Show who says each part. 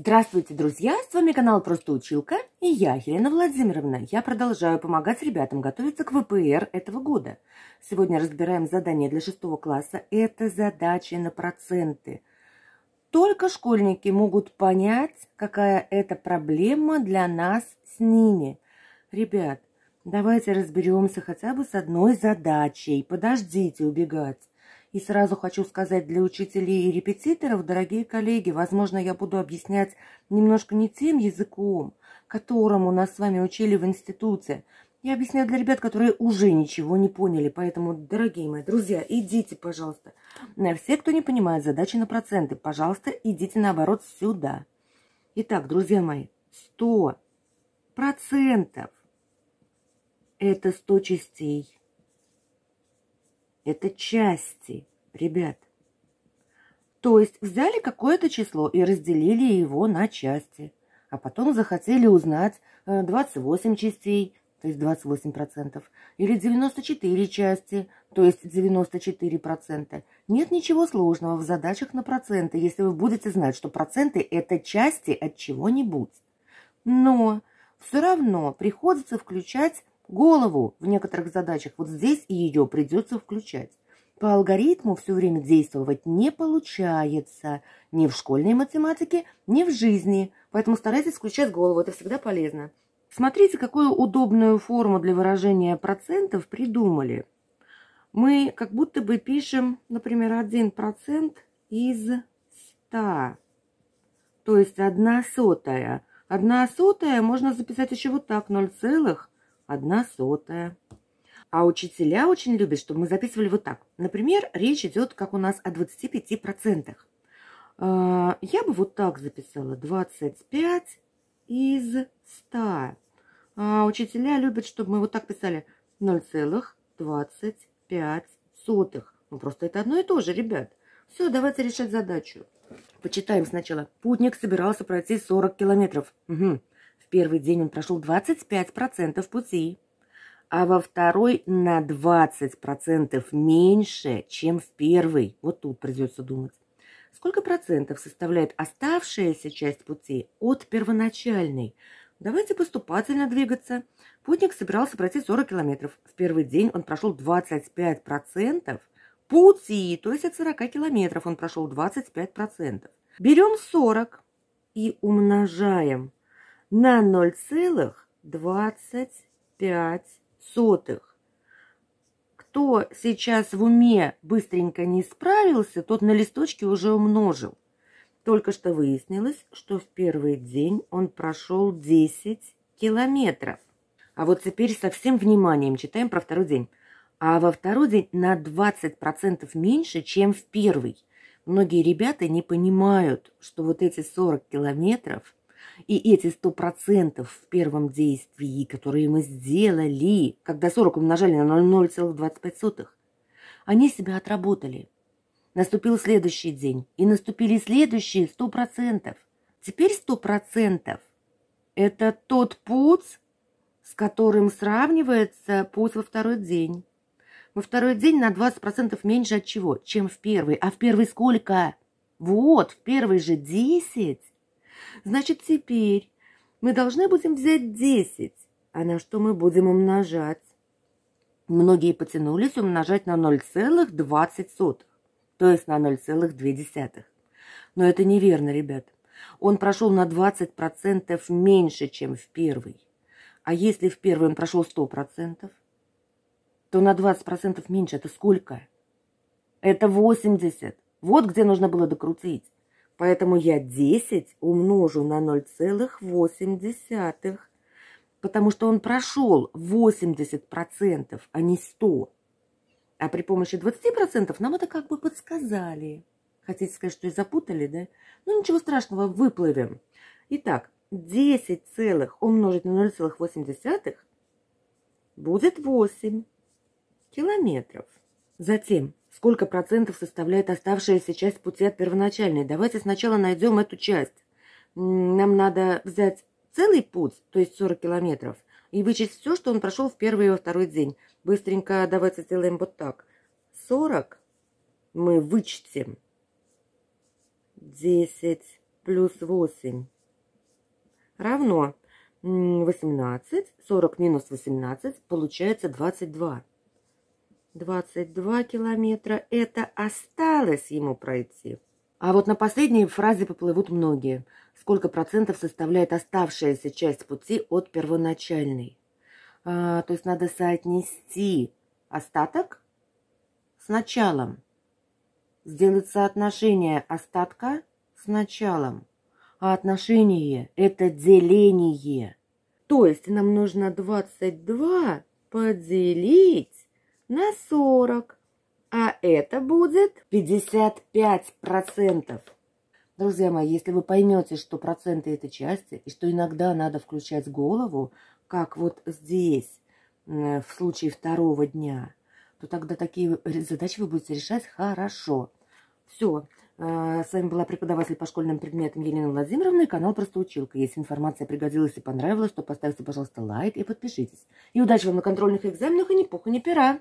Speaker 1: Здравствуйте, друзья! С вами канал Просто Училка и я, Елена Владимировна. Я продолжаю помогать ребятам готовиться к ВПР этого года. Сегодня разбираем задание для шестого класса. Это задачи на проценты. Только школьники могут понять, какая это проблема для нас с ними. Ребят, давайте разберемся хотя бы с одной задачей. Подождите убегать. И сразу хочу сказать для учителей и репетиторов, дорогие коллеги, возможно, я буду объяснять немножко не тем языком, которому нас с вами учили в институте. Я объясняю для ребят, которые уже ничего не поняли. Поэтому, дорогие мои друзья, идите, пожалуйста. Все, кто не понимает задачи на проценты, пожалуйста, идите наоборот сюда. Итак, друзья мои, 100 процентов – это 100 частей это части, ребят. То есть взяли какое-то число и разделили его на части. А потом захотели узнать 28 э, частей, то есть 28%, или 94 части, то есть 94%. Нет ничего сложного в задачах на проценты, если вы будете знать, что проценты – это части от чего-нибудь. Но все равно приходится включать голову в некоторых задачах. Вот здесь ее придется включать. По алгоритму все время действовать не получается ни в школьной математике, ни в жизни. Поэтому старайтесь включать голову, это всегда полезно. Смотрите, какую удобную форму для выражения процентов придумали. Мы как будто бы пишем, например, 1% из 100. То есть одна сотая. Одна сотая можно записать еще вот так, 0, одна сотая. А учителя очень любят, чтобы мы записывали вот так. Например, речь идет, как у нас, о 25%. А, я бы вот так записала. 25 из 100. А учителя любят, чтобы мы вот так писали 0,25. Ну, просто это одно и то же, ребят. Все, давайте решать задачу. Почитаем сначала. Путник собирался пройти 40 километров. Угу первый день он прошел 25% пути, а во второй на 20% меньше, чем в первый. Вот тут придется думать. Сколько процентов составляет оставшаяся часть пути от первоначальной? Давайте поступательно двигаться. Путник собирался пройти 40 километров. В первый день он прошел 25% пути, то есть от 40 километров он прошел 25%. Берем 40 и умножаем на 0,25. Кто сейчас в уме быстренько не справился, тот на листочке уже умножил. Только что выяснилось, что в первый день он прошел 10 километров. А вот теперь со всем вниманием читаем про второй день. А во второй день на 20% меньше, чем в первый. Многие ребята не понимают, что вот эти 40 километров и эти сто процентов в первом действии, которые мы сделали, когда 40 умножали на 0,25, они себя отработали. Наступил следующий день, и наступили следующие сто процентов. Теперь сто процентов – это тот путь, с которым сравнивается путь во второй день. Во второй день на 20% меньше от чего? Чем в первый. А в первый сколько? Вот, в первый же 10. Значит, теперь мы должны будем взять 10. А на что мы будем умножать? Многие потянулись умножать на 0,20, то есть на 0,2. Но это неверно, ребят. Он прошел на 20% меньше, чем в первый. А если в первый он прошел 100%, то на 20% меньше это сколько? Это 80. Вот где нужно было докрутить. Поэтому я 10 умножу на 0,8, потому что он прошел 80%, а не 100. А при помощи 20% нам это как бы подсказали. Хотите сказать, что и запутали, да? Ну, ничего страшного, выплывем. Итак, 10 целых умножить на 0,8 будет 8 километров. Затем Сколько процентов составляет оставшаяся часть пути от первоначальной? Давайте сначала найдем эту часть. Нам надо взять целый путь, то есть 40 километров, и вычесть все, что он прошел в первый и во второй день. Быстренько давайте сделаем вот так. 40 мы вычтем 10 плюс 8 равно 18. 40 минус 18 получается 22. 22 километра. Это осталось ему пройти. А вот на последней фразе поплывут многие. Сколько процентов составляет оставшаяся часть пути от первоначальной? А, то есть надо соотнести остаток с началом. Сделать соотношение остатка с началом. А отношение – это деление. То есть нам нужно 22 поделить на 40 а это будет 55%. Друзья мои, если вы поймете, что проценты это части, и что иногда надо включать голову, как вот здесь, в случае второго дня, то тогда такие задачи вы будете решать хорошо. Все. А, с вами была преподаватель по школьным предметам Елена Владимировна и канал Просто Училка. Если информация пригодилась и понравилась, то поставьте, пожалуйста, лайк и подпишитесь. И удачи вам на контрольных экзаменах и ни пуха, ни пера!